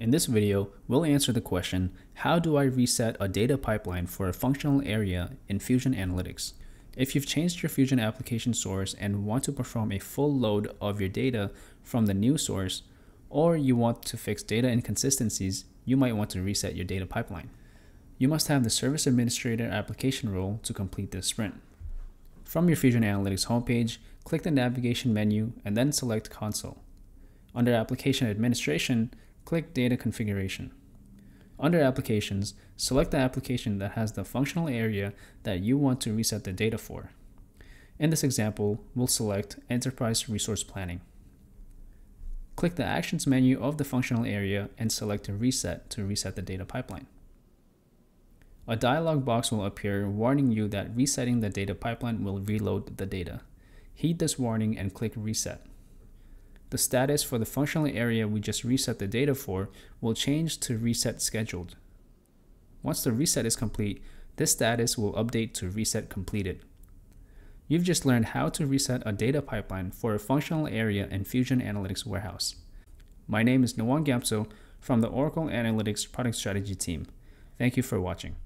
In this video, we'll answer the question, how do I reset a data pipeline for a functional area in Fusion Analytics? If you've changed your Fusion application source and want to perform a full load of your data from the new source, or you want to fix data inconsistencies, you might want to reset your data pipeline. You must have the Service Administrator application role to complete this sprint. From your Fusion Analytics homepage, click the navigation menu and then select Console. Under Application Administration, click Data Configuration. Under Applications, select the application that has the functional area that you want to reset the data for. In this example, we'll select Enterprise Resource Planning. Click the Actions menu of the functional area and select Reset to reset the data pipeline. A dialog box will appear warning you that resetting the data pipeline will reload the data. Heed this warning and click Reset the status for the functional area we just reset the data for will change to reset scheduled. Once the reset is complete, this status will update to reset completed. You've just learned how to reset a data pipeline for a functional area in Fusion Analytics Warehouse. My name is Nwang Gyamso from the Oracle Analytics Product Strategy team. Thank you for watching.